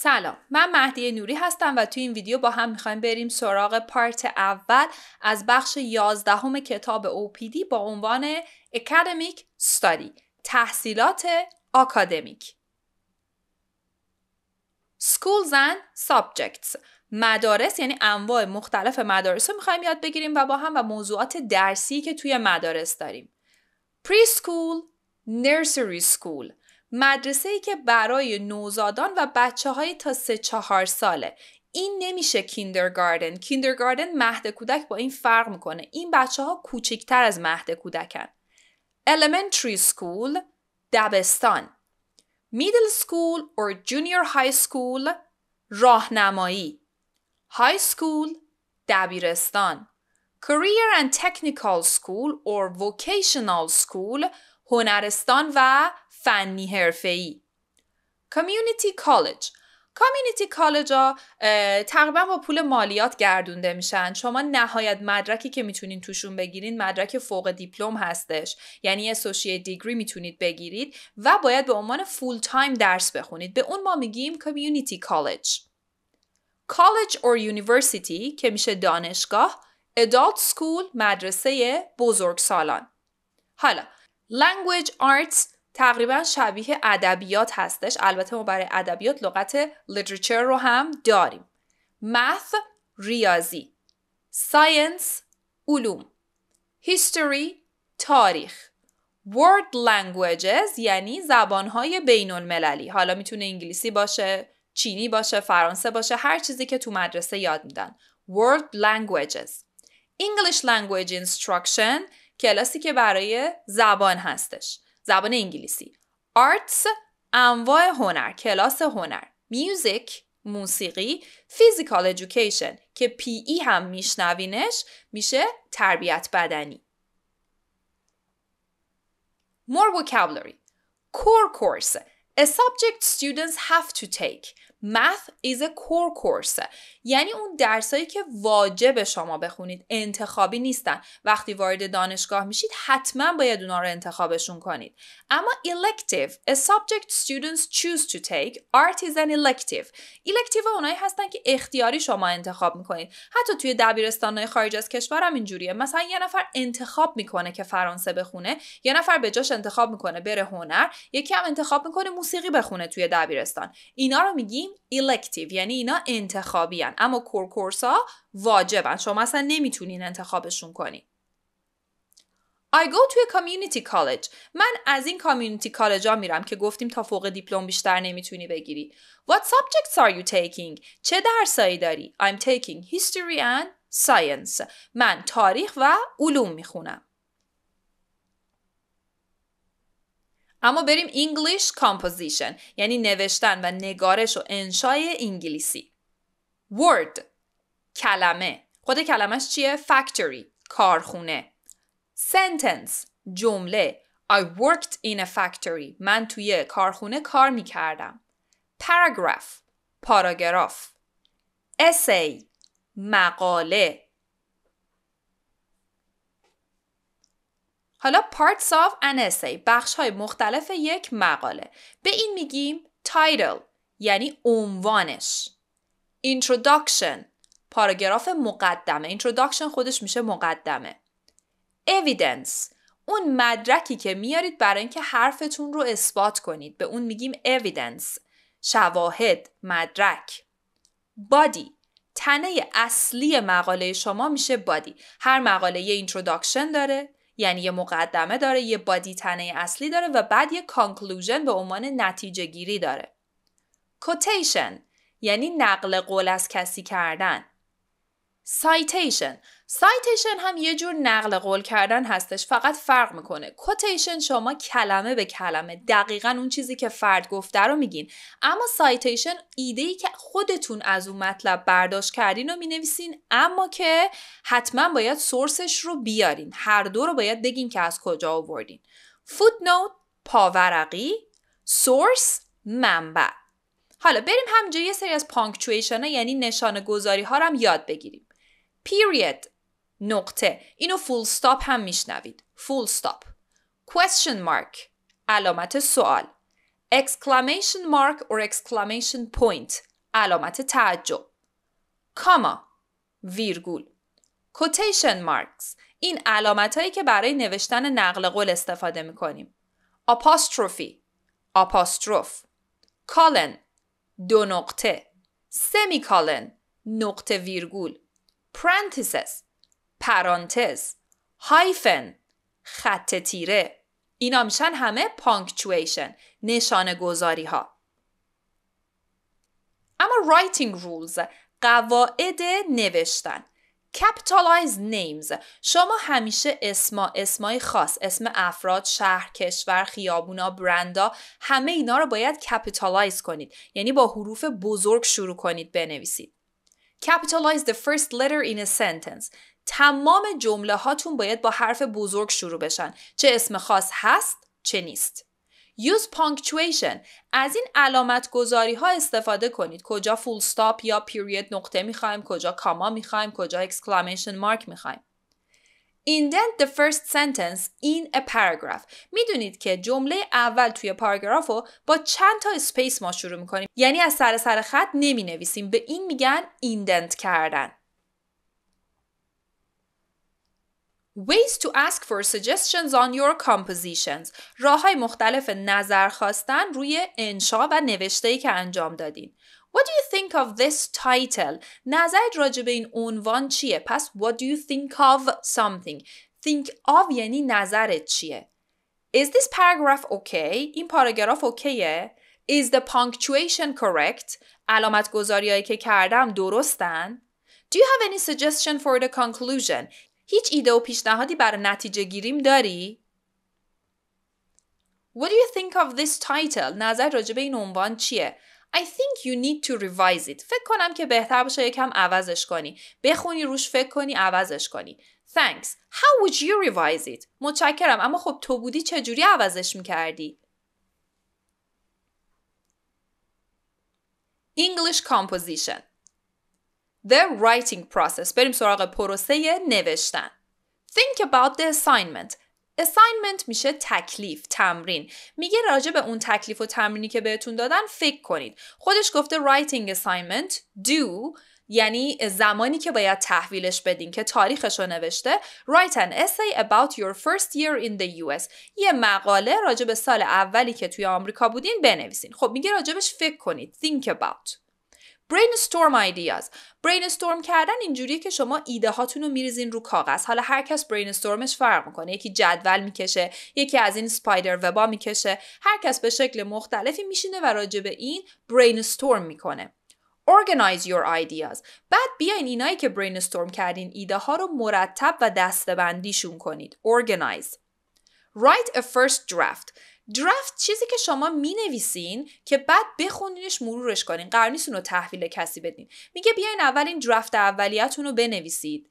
سلام من مهدی نوری هستم و توی این ویدیو با هم می‌خوایم بریم سراغ پارت اول از بخش یازدهم کتاب OPD با عنوان Academic Study تحصیلات آکادمیک. Schools and Subjects مدارس یعنی انواع مختلف مدارس رو می‌خوایم یاد بگیریم و با هم و موضوعات درسی که توی مدارس داریم. Preschool Nursery School مدرسه ای که برای نوزادان و بچه های تا سه چهار ساله. این نمیشه کیندرگاردن کیندرگاردن مهد کودک با این فرق می‌کنه. این بچه ها کوچکتر از مهد کودکن. Elementary school دبستان. Middle school or junior high school راهنمایی. High school دبیرستان. Career and technical school or vocational school هنرستان و فنی حرفه‌ای. community college، community college ها تقریبا با پول مالیات گردونده میشن. شما نهایت مدرکی که می‌تونین توشون بگیرین مدرک فوق دیپلم هستش. یعنی associate degree می‌تونید بگیرید و باید به عنوان full time درس بخونید. به اون ما میگیم community college College or university که میشه دانشگاه adult school مدرسه بزرگسالان. حالا language arts تقریبا شبیه ادبیات هستش. البته ما برای ادبیات لغت literature رو هم داریم. Math ریاضی. Science علوم. History تاریخ. World languages یعنی زبانهای بین المللی حالا می‌تونه انگلیسی باشه چینی باشه فرانسه باشه هر چیزی که تو مدرسه یاد میدن. Word languages. English language instruction کلاسی که برای زبان هستش. زبان انگلیسی arts انواع هنر کلاس هنر music موسیقی physical education که پی ای هم میشنوینش میشه تربیت بدنی more vocabulary core course a subject students have to take Math is a core course. یعنی اون درسایی که واجب شما بخونید انتخابی نیستن. وقتی وارد دانشگاه میشید حتما باید اونا رو انتخابشون کنید. اما elective a subject students choose to take art is an elective. elective اونایی هستن که اختیاری شما انتخاب می‌کنید. حتی توی دبیرستانهای خارج از کشور هم اینجوریه. مثلا یه نفر انتخاب می‌کنه که فرانسه بخونه یه نفر به جاش انتخاب می‌کنه بره هنر یکی هم انتخاب می‌کنه موسیقی بخونه توی دبیرستان. اینا رو میگیم elective یعنی اینا انتخابی هن. اما کورکورس ها واجبن شما اصلا نمی‌تونین انتخابشون کنین I go to a community college. من از این community college ها میرم که گفتیم تا فوق دیپلم بیشتر نمی‌تونی بگیری. What subjects are you taking? چه درسایی داری؟ I'm taking history and science. من تاریخ و علوم می‌خونم. اما بریم English composition یعنی نوشتن و نگارش و انشای انگلیسی. Word کلمه. خود کلمش چیه؟ factory کارخونه. Sentence جمله. I worked in a factory. من توی کارخونه کار می کردم paragraph پاراگراف. Essay مقاله. حالا parts of an essay بخش های مختلف یک مقاله. به این میگیم title یعنی عنوانش. introduction پاراگراف مقدمه. introduction خودش میشه مقدمه. evidence اون مدرکی که میارید برای اینکه حرفتون رو اثبات کنید. به اون میگیم evidence شواهد مدرک. body تنه اصلی مقاله شما میشه body هر مقاله یه introduction داره. یعنی یه مقدمه داره یه body تنه اصلی داره و بعد یه conclusion به عنوان نتیجه گیری داره. quotation یعنی نقل قول از کسی کردن. citation citation هم یه جور نقل قول کردن هستش. فقط فرق می‌کنه. quotation شما کلمه به کلمه. دقیقا اون چیزی که فرد گفته رو میگین. اما citation ایده ای که خودتون از اون مطلب برداشت کردین رو می‌نویسین. اما که حتما باید source ش رو بیارین. هر دو رو باید بگین که از کجا آوردین. footnote پاورقی. source منبع. حالا بریم همینجا یه سری از punctuation یعنی نشانه گذاری ها رو هم یاد بگیریم. Period. نقطه. اینو full stop هم میشنوید. full stop. Question mark. علامت سوال. Exclamation mark or exclamation point. علامت تعجب. کاما ویرگول. Quotation marks. این علامت هایی که برای نوشتن نقل قول استفاده می کنیم apostrophe. آپاستروف کالن دو نقطه. سمیکالن نقطه ویرگول. پرانتیسس پرانتز هایفن خط تیره. اینا میشن همه پانکچویشن نشانه گذاری ها اما writing rules قواعد نوشتن. Capitalize names. شما همیشه اسما اسمای خاص اسم افراد شهر کشور خیابونا برندا همه اینا رو باید capitalize کنید. یعنی با حروف بزرگ شروع کنید بنویسید. Capitalize the first letter in a sentence. تمام جمله هاتون باید با حرف بزرگ شروع بشن. چه اسم خاص هست چه نیست. Use punctuation. از این علامت گذاری ها استفاده کنید. کجا full stop یا period نقطه می‌خوایم کجا comma می‌خوایم کجا exclamation mark می‌خوایم. Indent the first sentence in a paragraph. می‌دونید که جمله اول توی پاراگراف رو با چند تا space ما شروع می‌کنیم. یعنی از سر سر خط نمی نویسیم. به این میگن indent کردن. Ways to ask for suggestions on your compositions راه های مختلف نظر خواستن روی انشا و نوشته که انجام دادین What do you think of this title? نظرت راجع به این عنوان چیه؟ پس what do you think of something? Think of یعنی نظرت چیه؟ Is this paragraph okay? این پاراگراف اوکیه؟ Is the punctuation correct? علامت گذاری که کردم درستن؟ Do you have any suggestion for the conclusion? هیچ ایده و پیشنهادی برای نتیجه گیریم داری؟ What do you think of this title? نظر راجع به این عنوان چیه؟ I think you need to revise it. فکر کنم که بهتر باشه یکم عوضش کنی. بخونی روش فکر کنی عوضش کنی. Thanks. How would you revise it? متشکرم اما خب تو بودی چجوری عوضش می‌کردی؟ English composition The writing process بریم سراغ پروسه نوشتن Think about the assignment assignment میشه تکلیف تمرین. میگه راجع به اون تکلیف و تمرینی که بهتون دادن فکر کنید. خودش گفته writing assignment do یعنی زمانی که باید تحویلش بدین که تاریخش رو نوشته. Write an essay about your first year in the US یه مقاله راجع به سال اولی که توی آمریکا بودین بنویسین. خب میگه راجبش فکر کنید. Think about. Brainstorm ideas brainstorm کردن اینجوریه که شما ایده هاتون رو میریزین رو کاغذ حالا هر کس brainstormش فرق می‌کنه یکی جدول می‌کشه یکی از این سپایدر وبا می‌کشه هر کس به شکل مختلفی میشینه و راجع به این brainstorm می‌کنه Organize your ideas. بعد بیاین اینایی که brainstorm کردین ایده ها رو مرتب و دستبندیشون کنید. Organize. Write a first draft. درافت چیزی که شما می نویسین که بعد بخونینش مرورش کنین قرار رو تحویل کسی بدین. میگه بیاین اول این درافت اولیتون رو بنویسید.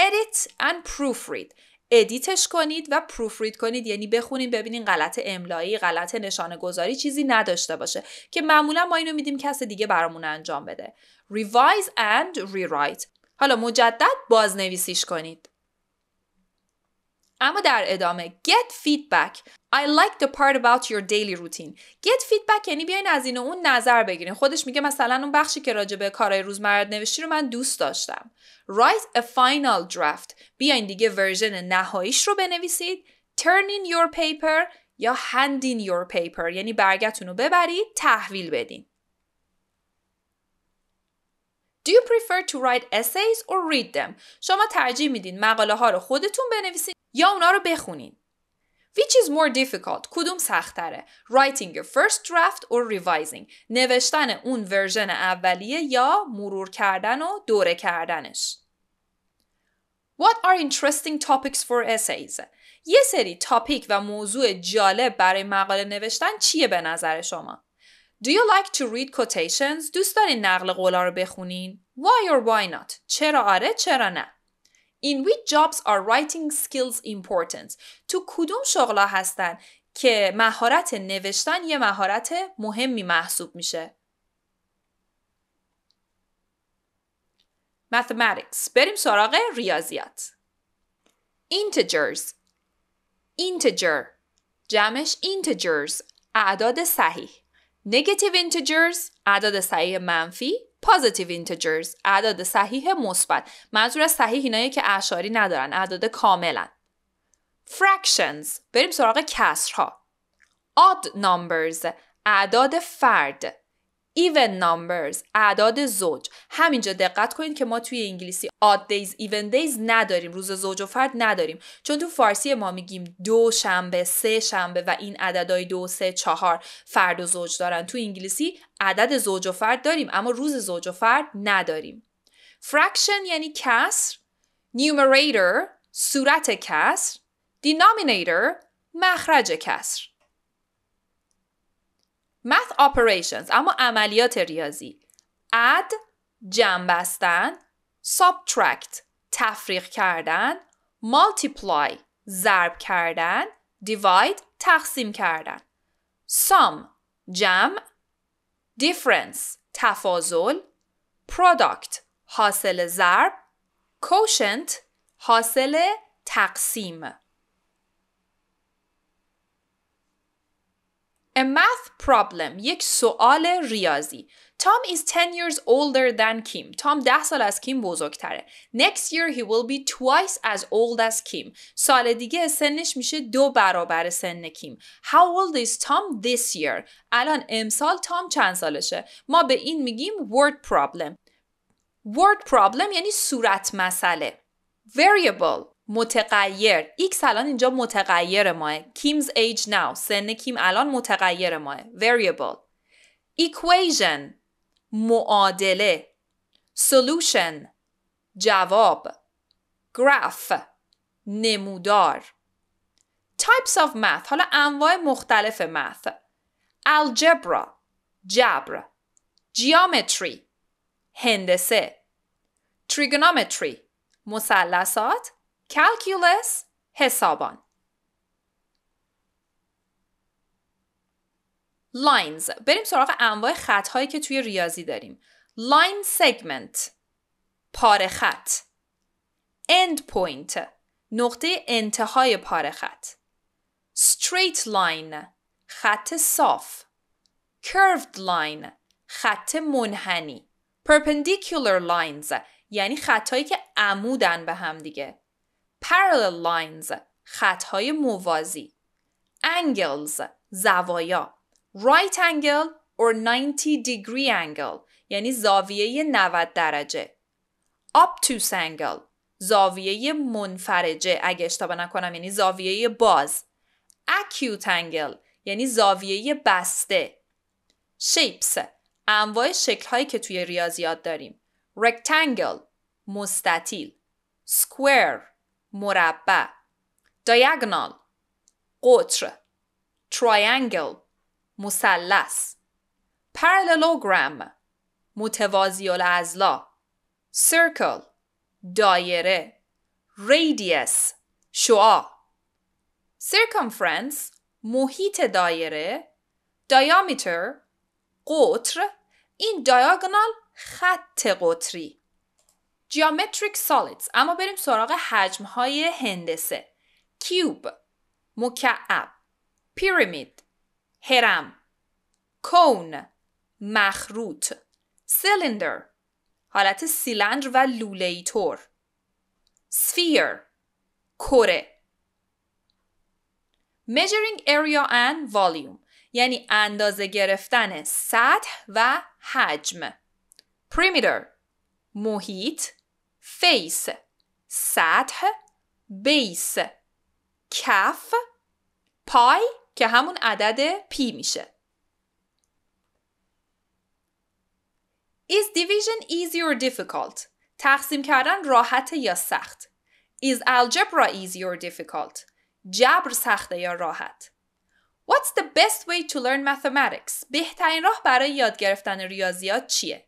Edit and proofread. ادیتش کنید و پروفرید کنید. یعنی بخونید ببینین غلط املایی غلط نشانه گذاری چیزی نداشته باشه. که معمولا ما اینو میدیم کس دیگه برامون انجام بده. Revise and rewrite. حالا مجدد بازنویسیش کنید. اما در ادامه get feedback. I like the part about your daily routine. get feedback یعنی بیاین از این و اون نظر بگیرین. خودش میگه مثلا اون بخشی که راجع به کارهای روزمره نوشتی رو من دوست داشتم. write a final draft. بیاین دیگه ورژن نهاییش رو بنویسید. turn in your paper یا hand in your paper. یعنی برگتون رو ببرید تحویل بدین. Do you prefer to write essays or read them? شما ترجیح میدین مقاله ها رو خودتون بنویسید یا اونا رو بخونین. Which is more difficult? کدوم سختره؟ Writing a first draft or revising? نوشتن اون ورژن اولیه یا مرور کردن و دوره کردنش. What are interesting topics for essays? یه سری تاپیک و موضوع جالب برای مقاله نوشتن چیه به نظر شما؟ Do you like to read quotations? دوست دارین نقل قولا رو بخونین؟ Why or why not? چرا آره چرا نه؟ In which jobs are writing skills important? تو کدوم شغلا هستن که مهارت نوشتن یه مهارت مهمی محسوب میشه؟ Mathematics. بریم سراغ ریاضیات. Integers. Integer. جمعش integers. اعداد صحیح. Negative integers. اعداد صحیح منفی. Positive integers اعداد صحیح مثبت. منظور از صحیح اینایی که اعشاری ندارن اعداد کاملن. Fractions. بریم سراغ کسرها. Odd numbers. اعداد فرد. Even numbers اعداد زوج. همینجا دقت کنید که ما توی انگلیسی odd days even days نداریم. روز زوج و فرد نداریم. چون تو فارسی ما میگیم دو شنبه سه شنبه و این عددهای دو سه چهار فرد و زوج دارن. تو انگلیسی عدد زوج و فرد داریم اما روز زوج و فرد نداریم. Fraction یعنی کسر numerator صورت کسر denominator مخرج کسر. Math operations اما عملیات ریاضی. Add جمع بستن. Subtract تفریق کردن. Multiply ضرب کردن. Divide تقسیم کردن. Sum جمع. Difference تفاضل. Product حاصل ضرب. Quotient حاصل تقسیم. A math problem یک سوال ریاضی Tom is 10 years older than Kim. Tom 10 سال از کیم بزرگتره. Next year he will be twice as old as Kim. سال دیگه سنش میشه دو برابر سن کیم. How old is Tom this year? الان امسال تام چند سالشه؟ ما به این میگیم word problem. word problem یعنی صورت مسئله. variable متغیر. x الان اینجا متغیر ماه. کیمز age now سن کیم الان متغیر ماه. Variable. Equation. معادله. Solution. جواب. Graph. نمودار. Types of math. حالا انواع مختلف math. Algebra. جبر. Geometry. هندسه. Trigonometry. مثلثات. Calculus حسابان lines. بریم سراغ انواع خط هایی که توی ریاضی داریم. Line segment. پاره خط. End point. نقطه انتهای پاره خط. Straight line. خط صاف. Curved line. خط منحنی. Perpendicular lines. یعنی خطهایی که عمودن به هم دیگه. Parallel lines. خطهای موازی. Angles. زوایا. Right angle or 90 degree angle. یعنی زاویه 90 درجه. Obtuse angle. زاویه منفرجه. اگه اشتباه نکنم یعنی زاویه باز. Acute angle. یعنی زاویه بسته. Shapes. انواع شکل هایی که توی ریاضیات داریم. Rectangle. مستطیل. Square. مربع diagonal قطر triangle مثلث parallelogram متوازی الاضلاع circle دایره radius شعاع circumference محیط دایره diameter قطر این diagonal خط قطری geometric solids. اما بریم سراغ حجم های هندسه. کیوب مکعب. پیرامید هرم کون مخروط. cylinder حالت سیلندر و لوله طور. sphere کره. Measuring area and volume یعنی اندازه گرفتن سطح و حجم. Perimeter محیط. face سطح base کف پای که همون عدد پی میشه Is division easy or difficult? تقسیم کردن راحت یا سخت Is algebra easy or difficult? جبر سخته یا راحت What's the best way to learn mathematics? بهترین راه برای یاد گرفتن ریاضیات چیه؟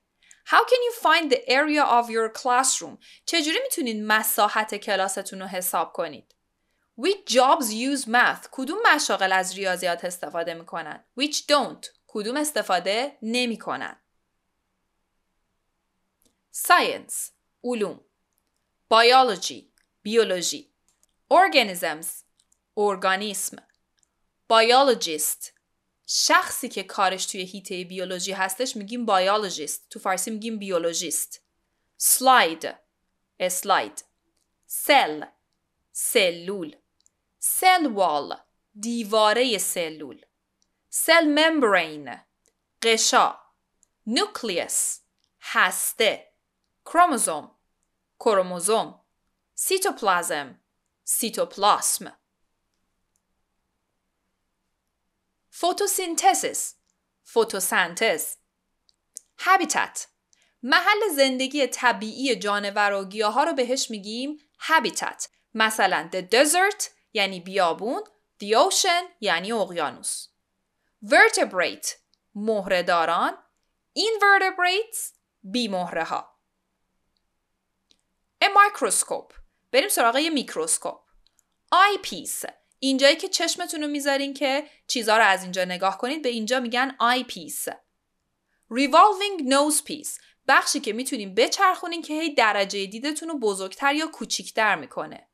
How can you find the area of your classroom? چجوری می‌تونید مساحت کلاستون رو حساب کنید؟ Which jobs use math? کدوم مشاغل از ریاضیات استفاده می‌کنن؟ Which don't? کدوم استفاده نمی‌کنن؟ Science علوم Biology بیولوژی Organisms ارگانیسم Biologist شخصی که کارش توی هیته بیولوژی هستش میگیم بیولوژیست. تو فارسی میگیم بیولوژیست. slide اسلاید cell سلول cell wall دیواره سلول cell membrane غشا nucleus هسته. chromosome کروموزوم cytoplasm سیتوپلاسم photosynthesis فوتوسنتز. هابیتات محل زندگی طبیعی جانور و گیاه ها رو بهش میگیم هابیتات مثلا the desert یعنی بیابون the ocean یعنی اقیانوس. Vertebrate. مهرهداران. Invertebrates. بی مهره ها a microscope. بریم سراغ یه میکروسکوپ. آی اینجایی که چشمتون رو می‌ذارین که چیزها رو از اینجا نگاه کنید به اینجا میگن آی پیس revolving nose piece. بخشی که می‌تونیم بچرخونین که هی درجه دیدتون رو بزرگتر یا کوچیکتر می‌کنه.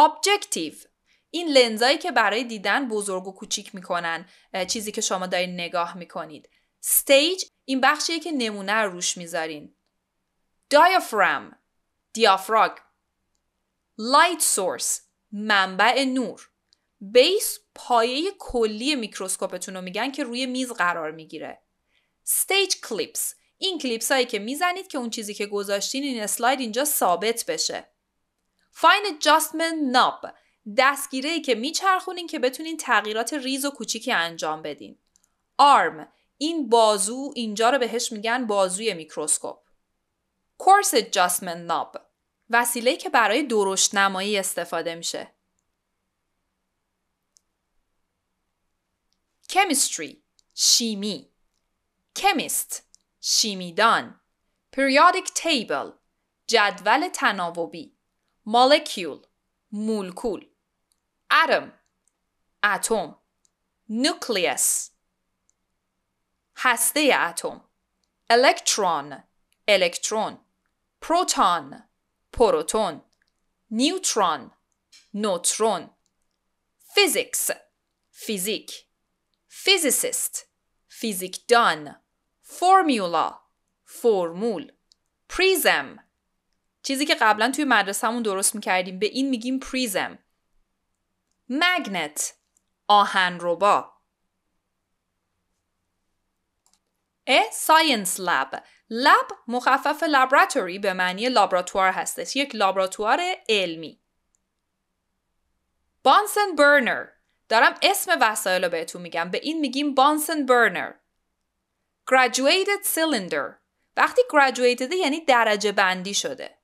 Objective. این لنزایی که برای دیدن بزرگ و کوچیک می‌کنن چیزی که شما دارین نگاه می‌کنید. Stage. این بخشیه که نمونه رو روش می‌ذارین. Diaphragm. diaphragm light source. منبع نور. base پایه کلی میکروسکوپتون رو میگن که روی میز قرار می‌گیره. Stage clips. این کلیپس هایی که می‌زنید که اون چیزی که گذاشتین این اسلاید اینجا ثابت بشه. Fine adjustment knob. دستگیره ای که میچرخونین که بتونین تغییرات ریز و کوچیکی انجام بدین. Arm. این بازو اینجا رو بهش میگن بازوی میکروسکوپ. Course adjustment knob. وسیله که برای درشت نمایی استفاده میشه. Chemistry شیمی. Chemist شیمیدان. Periodic table جدول تناوبی. Molecule مولکول. Atom اتم nucleus هسته اتم electron الکترون proton پروتون. neutron نوترون. physics فیزیک. physicist فیزیکدان formula فرمول prism چیزی که قبلا توی مدرسهمون درست می‌کردیم. به این میگیم prism magnet آهنربا ا ساینس لب لب مخفف لابراتوری به معنی لابراتوار هستش. یک لابراتوار علمی. بانسن برنر دارم اسم وسایل رو بهتون میگم. به این میگیم بانسن برنر graduated cylinder. وقتی graduated یعنی درجه بندی شده.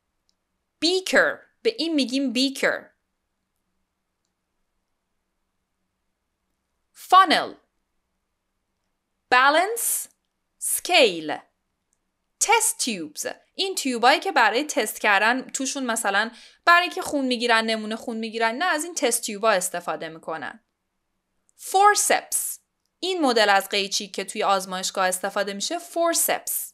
Beaker. به این میگیم beaker. Funnel. Balance. Scale. Test tubes. این تیوبایی که برای تست کردن توشون مثلا برای که خون می‌گیرن نمونه خون می‌گیرن نه از این تست تیوبا استفاده می‌کنن. Forceps. این مدل از قیچی که توی آزمایشگاه استفاده میشه forceps.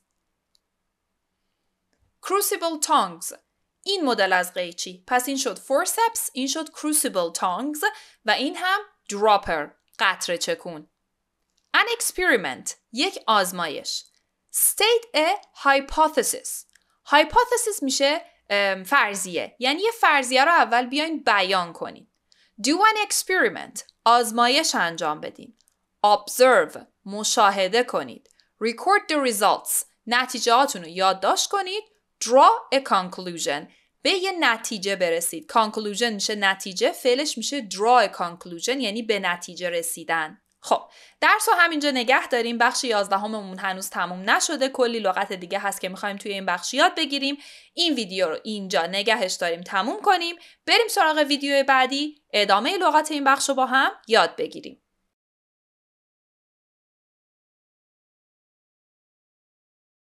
Crucible tongs. این مدل از قیچی. پس این شد forceps این شد crucible tongs و این هم dropper قطره چکون. An experiment یک آزمایش. State a hypothesis. Hypothesis میشه فرضیه. یعنی یه فرضیه رو اول بیاین بیان کنین. Do an experiment. آزمایش انجام بدین. Observe مشاهده کنید. Record the results نتیجهاتون رو یادداشت کنید. Draw a conclusion. به یه نتیجه برسید. Conclusion میشه نتیجه فعلش میشه draw a conclusion یعنی به نتیجه رسیدن. خب درس رو همینجا نگه داریم. بخش 11 هممون هنوز تموم نشده. کلی لغت دیگه هست که می‌خوایم توی این بخش یاد بگیریم. این ویدیو رو اینجا نگهش داریم. تموم کنیم. بریم سراغ ویدیو بعدی. ادامه لغت این بخش رو با هم یاد بگیریم.